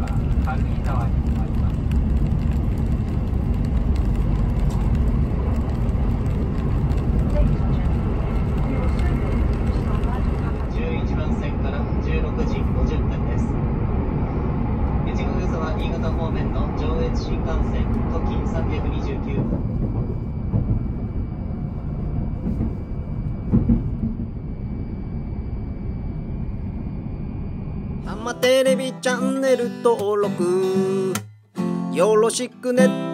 は軽井沢にます11番線から16時50分です。越後湯沢新潟方面の上越新幹線。あんまテレビチャンネル登録。よろしくね。